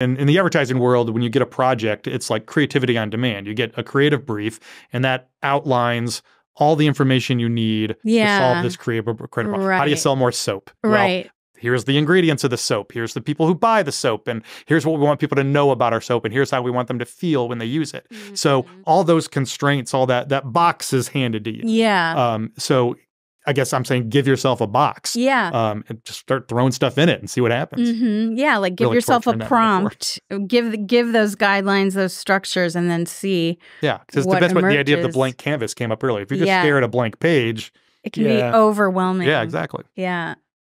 And in the advertising world, when you get a project, it's like creativity on demand. You get a creative brief, and that outlines all the information you need Yeah. to solve this creative, creative problem. How do you sell more soap? Well, right. here's the ingredients of the soap. Here's the people who buy the soap, and here's what we want people to know about our soap, and here's how we want them to feel when they use it. So Mhm. all those constraints, all that that box is handed to you. yeah. Um, so I guess I'm saying give yourself a box. yeah. Um, and just start throwing stuff in it and see what happens. hmm Yeah, like give Really yourself a torturing that metaphor. prompt, give give those guidelines, those structures, and then see Yeah, because that's what the idea of the blank canvas came up earlier. If you just Yeah. stare at a blank page, it can Yeah. be overwhelming. yeah, exactly. Yeah.